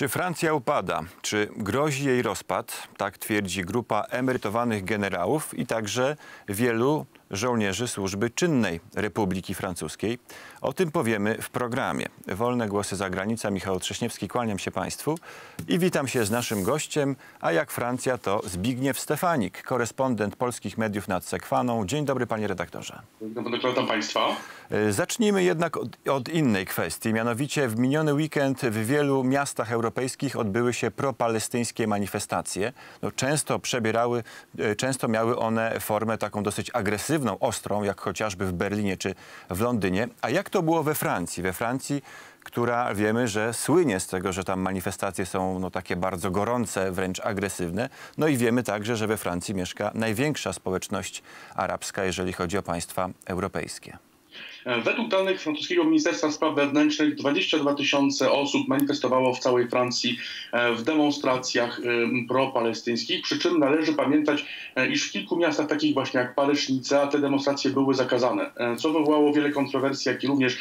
Czy Francja upada? Czy grozi jej rozpad? Tak twierdzi grupa emerytowanych generałów i także wielu żołnierzy służby czynnej Republiki Francuskiej. O tym powiemy w programie. Wolne głosy za granica. Michał Trześniewski, kłaniam się Państwu i witam się z naszym gościem, a jak Francja to Zbigniew Stefanik, korespondent polskich mediów nad Sekwaną. Dzień dobry panie redaktorze. Dzień dobry, witam Państwa. E, zacznijmy jednak od, od, innej kwestii. Mianowicie w miniony weekend w wielu miastach europejskich odbyły się propalestyńskie manifestacje. No, często przebierały, e, często miały one formę taką dosyć agresywną, ostrą, jak chociażby w Berlinie czy w Londynie. A jak to było we Francji? We Francji która wiemy, że słynie z tego, że tam manifestacje są no, takie bardzo gorące, wręcz agresywne. No i wiemy także, że we Francji mieszka największa społeczność arabska, jeżeli chodzi o państwa europejskie. E, według danych francuskiego Ministerstwa Spraw Wewnętrznych 22 tysiące osób manifestowało w całej Francji e, w demonstracjach e, propalestyńskich, przy czym należy pamiętać, iż w kilku miastach takich właśnie jak Paryż, Nicea te demonstracje były zakazane, co wywołało wiele kontrowersji, jak i również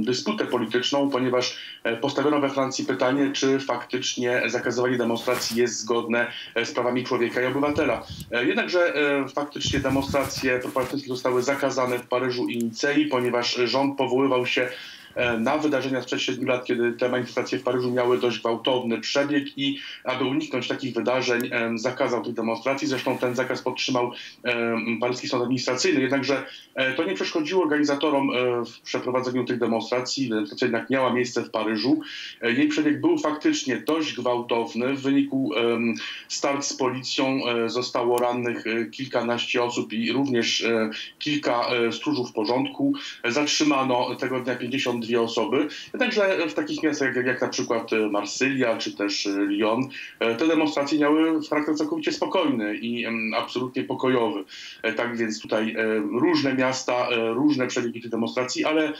dysputę polityczną, ponieważ postawiono we Francji pytanie, czy faktycznie zakazywanie demonstracji jest zgodne z prawami człowieka i obywatela. Jednakże faktycznie demonstracje propalestyńskie zostały zakazane w Paryżu i Nicei ponieważ rząd powoływał się na wydarzenia sprzed 7 lat, kiedy te manifestacje w Paryżu miały dość gwałtowny przebieg i aby uniknąć takich wydarzeń zakazał tych demonstracji. Zresztą ten zakaz podtrzymał paryski sąd administracyjny, jednakże e, to nie przeszkodziło organizatorom e, w przeprowadzeniu tych demonstracji. Demonstracja jednak miała miejsce w Paryżu. Jej przebieg był faktycznie dość gwałtowny. W wyniku start z policją zostało rannych kilkanaście osób i również kilka stróżów porządku. Zatrzymano tego dnia 52 dwie osoby. Jednakże w takich miastach jak, jak na przykład e, Marsylia czy też e, Lyon e, te demonstracje miały charakter całkowicie spokojny i absolutnie pokojowy. Tak więc tutaj różne miasta, różne przebiegi tych demonstracji, ale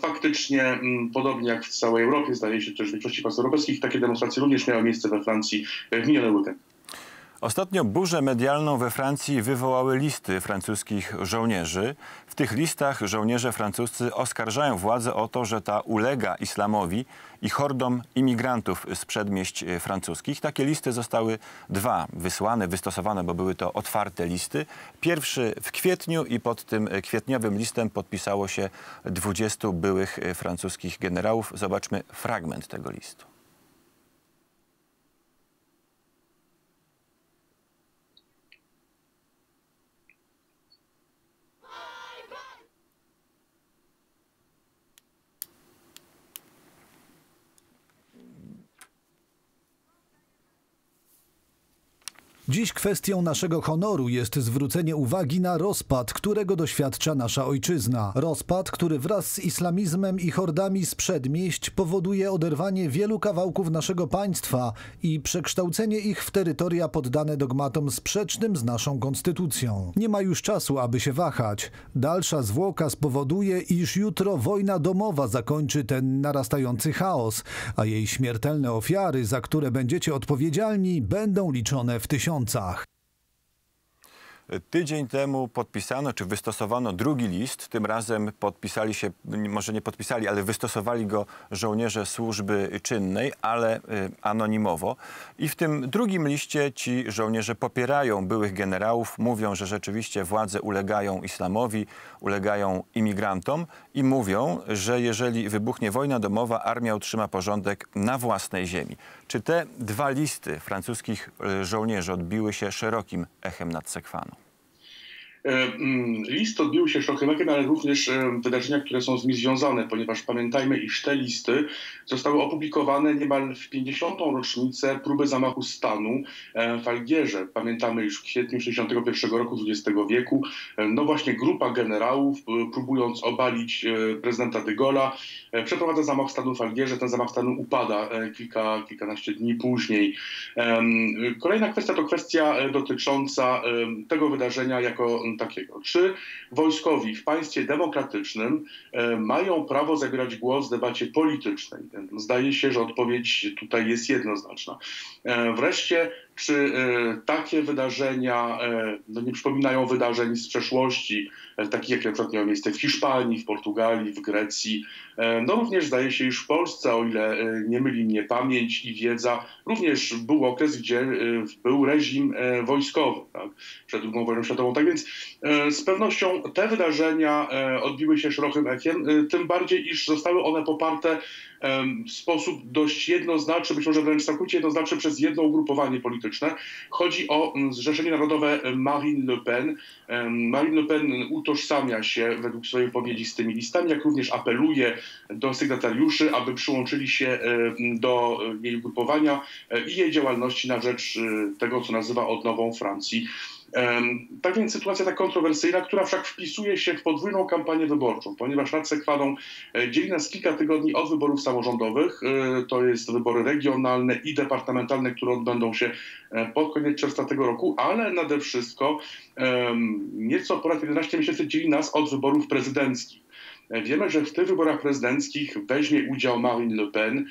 faktycznie podobnie jak w całej Europie, zdaje się też w większości państw europejskich, takie demonstracje również miały miejsce we Francji w miniony weekend. Ostatnio burzę medialną we Francji wywołały listy francuskich żołnierzy. W tych listach żołnierze francuscy oskarżają władzę o to, że ta ulega islamowi i hordom imigrantów z przedmieść francuskich. Takie listy zostały dwa wysłane, wystosowane, bo były to otwarte listy. Pierwszy w kwietniu i pod tym kwietniowym listem podpisało się 20 byłych francuskich generałów. Zobaczmy fragment tego listu. Dziś kwestią naszego honoru jest zwrócenie uwagi na rozpad, którego doświadcza nasza ojczyzna. Rozpad, który wraz z islamizmem i hordami z przedmieść powoduje oderwanie wielu kawałków naszego państwa i przekształcenie ich w terytoria poddane dogmatom sprzecznym z naszą konstytucją. Nie ma już czasu, aby się wahać. Dalsza zwłoka spowoduje, iż jutro wojna domowa zakończy ten narastający chaos, a jej śmiertelne ofiary, za które będziecie odpowiedzialni, będą liczone w tysiącach miesiącach. Tydzień temu podpisano, czy wystosowano drugi list. Tym razem podpisali się, może nie podpisali, ale wystosowali go żołnierze służby czynnej, ale y, anonimowo. I w tym drugim liście ci żołnierze popierają byłych generałów, mówią, że rzeczywiście władze ulegają islamowi, ulegają imigrantom i mówią, że jeżeli wybuchnie wojna domowa, armia utrzyma porządek na własnej ziemi. Czy te dwa listy francuskich y, żołnierzy odbiły się szerokim echem nad Sekwaną? E, mm, list odbił się szokiem, ale również e, wydarzenia, które są z nim związane, ponieważ pamiętajmy, iż te listy zostały opublikowane niemal w 50. rocznicę próby zamachu stanu e, w Algierze. Pamiętamy, iż w kwietniu 61 roku XX wieku, no właśnie grupa generałów, próbując obalić prezydenta de Gaulle'a, przeprowadza zamach stanu w Algierze. Ten zamach stanu upada kilka, kilkanaście dni później. Kolejna kwestia to kwestia dotycząca tego wydarzenia jako takiego. Czy wojskowi w państwie demokratycznym e, mają prawo zabierać głos w debacie politycznej? Zdaje się, że odpowiedź tutaj jest jednoznaczna. E, wreszcie czy takie wydarzenia no, nie przypominają wydarzeń z przeszłości, takich jak na przykład miały miejsce w Hiszpanii, w Portugalii, w Grecji. No również zdaje się, iż w Polsce, o ile nie myli mnie pamięć i wiedza, również był okres, gdzie był reżim wojskowy tak, przed II wojną światową. Tak więc z pewnością te wydarzenia odbiły się szerokim echem, tym bardziej, iż zostały one poparte w sposób dość jednoznaczny, być może wręcz całkowicie jednoznaczny przez jedno ugrupowanie polityczne. Chodzi o mm, Zrzeszenie Narodowe Marine Le Pen. Marine Le Pen utożsamia się według swojej wypowiedzi z tymi listami, jak również apeluje do sygnatariuszy, aby przyłączyli się do jej ugrupowania e, i jej działalności na rzecz e, tego, co nazywa odnową Francji. Tak więc sytuacja tak kontrowersyjna, która wszak wpisuje się w podwójną kampanię wyborczą, ponieważ nad Sekwadą e, dzieli nas kilka tygodni od wyborów samorządowych. E, to jest wybory regionalne i departamentalne, które odbędą się e, pod koniec czerwca tego roku, ale nade wszystko nieco ponad 11 miesięcy dzieli nas od wyborów prezydenckich. Wiemy, że w tych wyborach prezydenckich weźmie udział Marine Le Pen.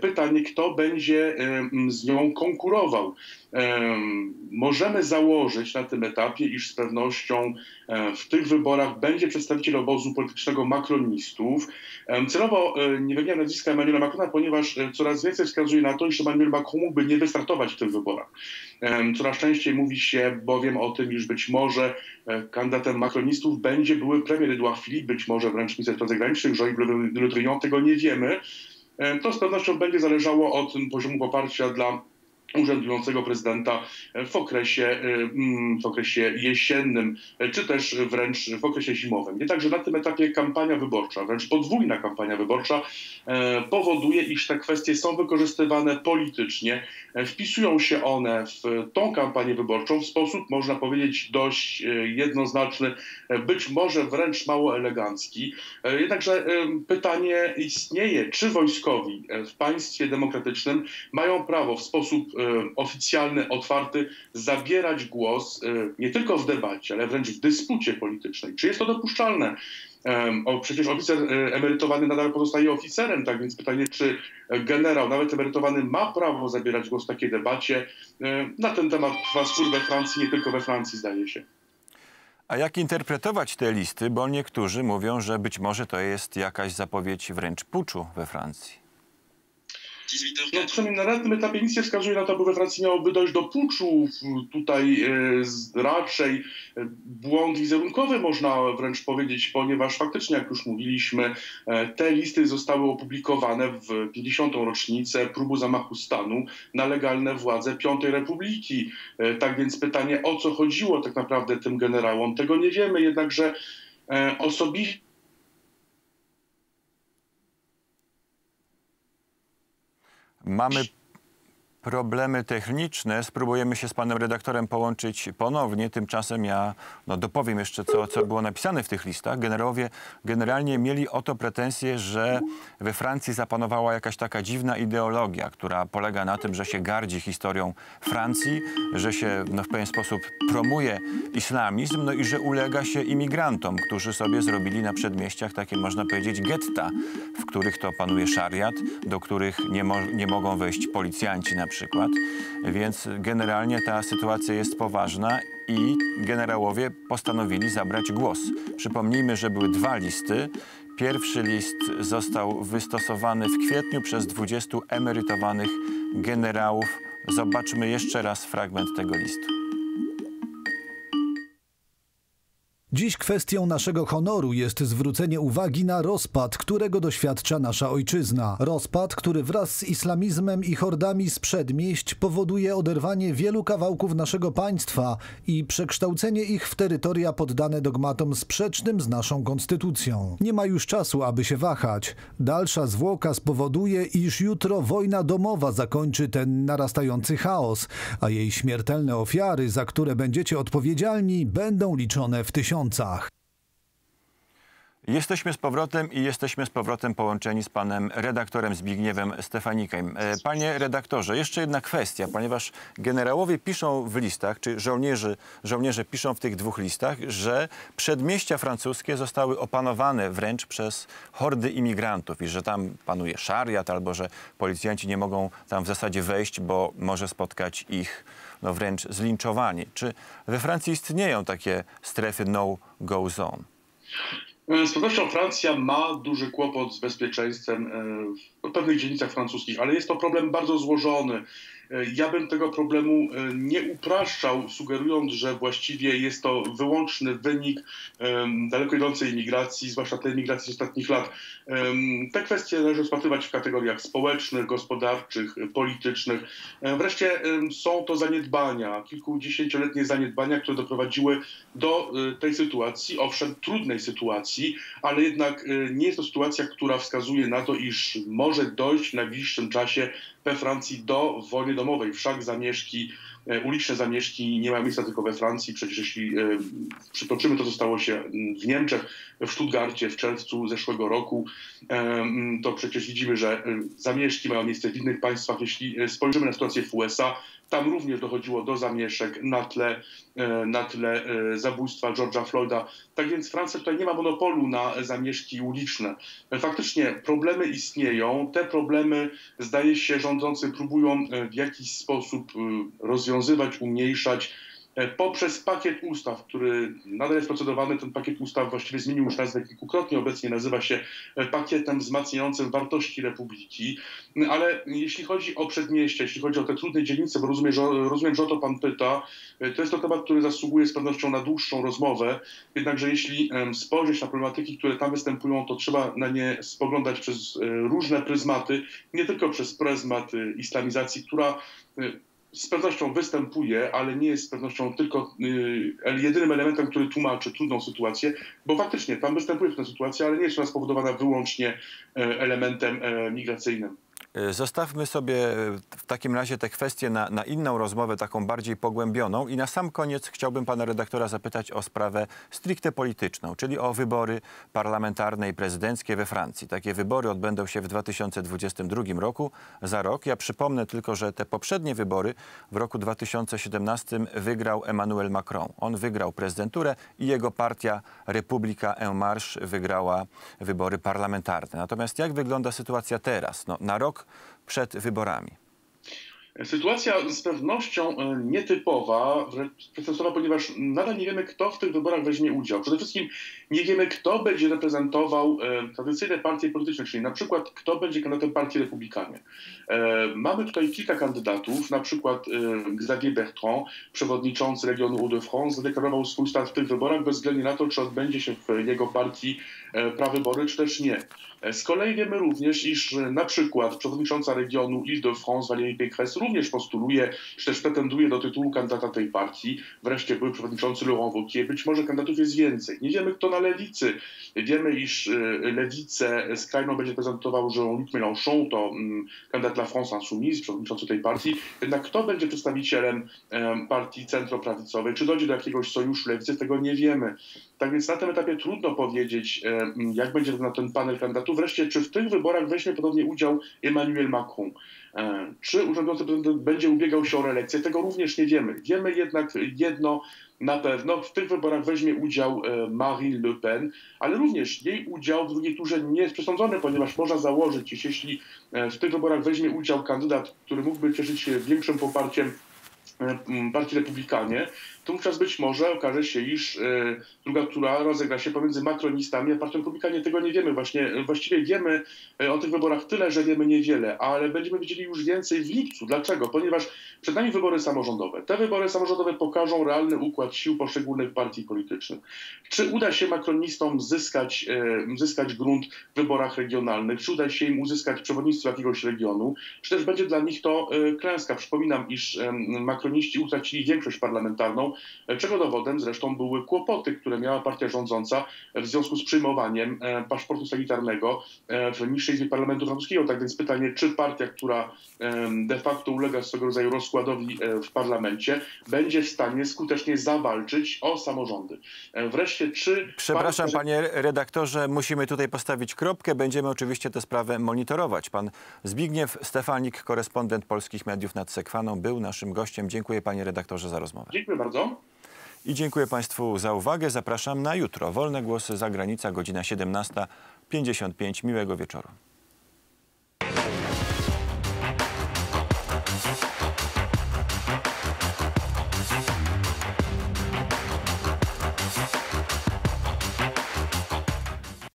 Pytanie, kto będzie z nią konkurował. Możemy założyć na tym etapie, iż z pewnością w tych wyborach będzie przedstawiciel obozu politycznego makronistów. Celowo e, nie wymieniam nazwiska Emmanuela Macrona, ponieważ e, coraz więcej wskazuje na to, iż Emmanuel Macron mógłby nie wystartować w tych wyborach. Coraz częściej mówi się bowiem o tym, iż być może e, kandydatem makronistów będzie były premier Edouard Philippe, być może wręcz minister spraw zagranicznych, Jean-Yves Le Drian, tego nie wiemy. To z pewnością będzie zależało od poziomu poparcia dla urzędującego prezydenta w okresie, y, mm, w okresie jesiennym, czy też wręcz w okresie zimowym. Jednakże na tym etapie kampania wyborcza, wręcz podwójna kampania wyborcza e, powoduje, iż te kwestie są wykorzystywane politycznie. E, wpisują się one w tą kampanię wyborczą w sposób, można powiedzieć, dość e, jednoznaczny, być może wręcz mało elegancki. Jednakże pytanie istnieje, czy wojskowi w państwie demokratycznym mają prawo w sposób oficjalny, otwarty, zabierać głos e, nie tylko w debacie, ale wręcz w dyspucie politycznej. Czy jest to dopuszczalne? O, przecież oficer e, emerytowany nadal pozostaje oficerem, tak więc pytanie, czy generał, nawet emerytowany, ma prawo zabierać głos w takiej debacie. Na ten temat trwa spór we Francji, nie tylko we Francji, zdaje się. A jak interpretować te listy? Bo niektórzy mówią, że być może to jest jakaś zapowiedź wręcz puczu we Francji. No, przynajmniej na tym etapie nic nie wskazuje na to, aby we Francji miałoby dojść do puczu. Tutaj e, raczej e, błąd wizerunkowy można wręcz powiedzieć, ponieważ faktycznie, jak już mówiliśmy, e, te listy zostały opublikowane w 50. rocznicę próbu zamachu stanu na legalne władze Piątej Republiki. Tak więc pytanie, o co chodziło tak naprawdę tym generałom, tego nie wiemy, jednakże osobiście Mamy problemy techniczne. Spróbujemy się z panem redaktorem połączyć ponownie. Tymczasem ja no, dopowiem jeszcze, co, co było napisane w tych listach. Generałowie generalnie mieli o to pretensje, że we Francji zapanowała jakaś taka dziwna ideologia, która polega na tym, że się gardzi historią Francji, że się no, w pewien sposób promuje islamizm, no i że ulega się imigrantom, którzy sobie zrobili na przedmieściach takie, można powiedzieć, getta, w których to panuje szariat, do których nie, mo nie mogą wejść policjanci na przykład. Więc generalnie ta sytuacja jest poważna i generałowie postanowili zabrać głos. Przypomnijmy, że były dwa listy. Pierwszy list został wystosowany w kwietniu przez 20 emerytowanych generałów. Zobaczmy jeszcze raz fragment tego listu. Dziś kwestią naszego honoru jest zwrócenie uwagi na rozpad, którego doświadcza nasza ojczyzna. Rozpad, który wraz z islamizmem i hordami z przedmieść powoduje oderwanie wielu kawałków naszego państwa i przekształcenie ich w terytoria poddane dogmatom sprzecznym z naszą konstytucją. Nie ma już czasu, aby się wahać. Dalsza zwłoka spowoduje, iż jutro wojna domowa zakończy ten narastający chaos, a jej śmiertelne ofiary, za które będziecie odpowiedzialni, będą liczone w tysiącach miesiącach. Jesteśmy z powrotem i jesteśmy z powrotem połączeni z panem redaktorem Zbigniewem Stefanikiem. E, panie redaktorze, jeszcze jedna kwestia, ponieważ generałowie piszą w listach, czy żołnierze, żołnierze piszą w tych dwóch listach, że przedmieścia francuskie zostały opanowane wręcz przez hordy imigrantów i że tam panuje szariat albo że policjanci nie mogą tam w zasadzie wejść, bo może spotkać ich no wręcz zlinczowanie. Czy we Francji istnieją takie strefy no-go zone? E, z pewnością Francja ma duży kłopot z bezpieczeństwem e, w pewnych dzielnicach francuskich, ale jest to problem bardzo złożony. E, ja bym tego problemu nie upraszczał, sugerując, że właściwie jest to wyłączny wynik daleko idącej imigracji, zwłaszcza tej imigracji z ostatnich lat. Te kwestie należy rozpatrywać w kategoriach społecznych, gospodarczych, politycznych. Wreszcie są to zaniedbania, kilkudziesięcioletnie zaniedbania, które doprowadziły do tej sytuacji, owszem, trudnej sytuacji, ale jednak nie jest to sytuacja, która wskazuje na to, iż może dojść w najbliższym czasie we Francji do wojny domowej. Wszak zamieszki, e, uliczne zamieszki nie mają miejsca tylko we Francji. Przecież jeśli e, przytoczymy to, co stało się w Niemczech, w Stuttgarcie w czerwcu zeszłego roku, e, to przecież widzimy, że zamieszki mają miejsce w innych państwach. Jeśli spojrzymy na sytuację w USA, tam również dochodziło do zamieszek na tle, e, na tle e, zabójstwa George'a Floyda. Tak więc Francja tutaj nie ma monopolu na zamieszki uliczne. Faktycznie problemy istnieją. Te problemy, zdaje się, rządzący próbują e, w jakiś sposób rozwiązywać, umniejszać E, poprzez pakiet ustaw, który nadal jest procedowany. Ten pakiet ustaw właściwie zmienił już nazwę kilkukrotnie. Obecnie nazywa się e, pakietem wzmacniającym wartości Republiki. Ale jeśli chodzi o przedmieście, jeśli chodzi o te trudne dzielnice, bo rozumiem, że, rozumiem, że o to pan pyta, e, to jest to temat, który zasługuje z pewnością na dłuższą rozmowę. Jednakże jeśli spojrzeć na problematyki, które tam występują, to trzeba na nie spoglądać przez różne pryzmaty, nie tylko przez pryzmat islamizacji, która z pewnością występuje, ale nie jest z pewnością tylko y, jedynym elementem, który tłumaczy trudną sytuację, bo faktycznie tam występuje trudna sytuacja, ale nie jest ona spowodowana wyłącznie e, elementem e, migracyjnym. E, zostawmy sobie e, w takim razie te kwestie na, na, inną rozmowę, taką bardziej pogłębioną. I na sam koniec chciałbym pana redaktora zapytać o sprawę stricte polityczną, czyli o wybory parlamentarne i prezydenckie we Francji. Takie wybory odbędą się w 2022 roku, za rok. Ja przypomnę tylko, że te poprzednie wybory w roku 2017 wygrał Emmanuel Macron. On wygrał prezydenturę i jego partia Republika En Marche wygrała wybory parlamentarne. Natomiast jak wygląda sytuacja teraz? No, na rok przed wyborami. Sytuacja z pewnością e, nietypowa, procesowa, ponieważ nadal nie wiemy, kto w tych wyborach weźmie udział. Przede wszystkim nie wiemy, kto będzie reprezentował e, tradycyjne partie polityczne, czyli na przykład kto będzie kandydatem partii republikanie. E, mamy tutaj kilka kandydatów, na przykład Xavier Bertrand, przewodniczący regionu Hauts-de-France, zadeklarował swój start w tych wyborach bez względu na to, czy odbędzie się w jego partii prawybory, czy też nie. Z kolei wiemy również, iż na przykład przewodnicząca regionu Ile-de-France Valérie Pécresse również postuluje, czy też pretenduje do tytułu kandydata tej partii. Wreszcie był przewodniczący Laurent Wauquiez. Być może kandydatów jest więcej. Nie wiemy, kto na lewicy. Wiemy, iż y, lewicę skrajną będzie prezentował Jean-Luc Mélenchon, to mm, kandydat La France Insoumise, przewodniczący tej partii. Jednak kto będzie przedstawicielem partii centroprawicowej? Czy dojdzie do jakiegoś sojuszu lewicy? Tego nie wiemy. Tak więc na tym etapie trudno powiedzieć, jak będzie wyglądał ten panel kandydatów. Wreszcie, czy w tych wyborach weźmie podobnie udział Emmanuel Macron? E, czy urzędujący prezydent będzie ubiegał się o reelekcję? Tego również nie wiemy. Wiemy jednak jedno na pewno. W tych wyborach weźmie udział e, Marine Le Pen, ale również jej udział w drugiej turze nie jest przesądzony, ponieważ można założyć, iż jeśli e, w tych wyborach weźmie udział kandydat, który mógłby cieszyć się większym poparciem partii Republikanie, to wówczas być może okaże się, iż e, druga tura rozegra się pomiędzy makronistami a partią republikanie. Tego nie wiemy. Właśnie, właściwie wiemy e, o tych wyborach tyle, że wiemy niewiele, ale będziemy wiedzieli już więcej w lipcu. Dlaczego? Ponieważ przed nami wybory samorządowe. Te wybory samorządowe pokażą realny układ sił poszczególnych partii politycznych. Czy uda się makronistom zyskać, e, zyskać grunt w wyborach regionalnych? Czy uda się im uzyskać przewodnictwo jakiegoś regionu? Czy też będzie dla nich to klęska? Przypominam, iż makronistom machroniści utracili większość parlamentarną, e, czego dowodem zresztą były kłopoty, które miała partia rządząca w związku z przyjmowaniem e, paszportu sanitarnego e, w niższej izbie parlamentu francuskiego. Tak więc pytanie, czy partia, która de facto ulega swego rodzaju rozkładowi e, w parlamencie, będzie w stanie skutecznie zawalczyć o samorządy. E, Wreszcie, czy... Przepraszam, partia- panie redaktorze, musimy tutaj postawić kropkę. Będziemy oczywiście tę sprawę monitorować. Pan Zbigniew Stefanik, korespondent polskich mediów nad Sekwaną, był naszym gościem. Panie redaktorze, za rozmowę. Dziękuję bardzo. I dziękuję państwu za uwagę. Zapraszam na jutro. Wolne głosy za granica, godzina 17.55. Miłego wieczoru.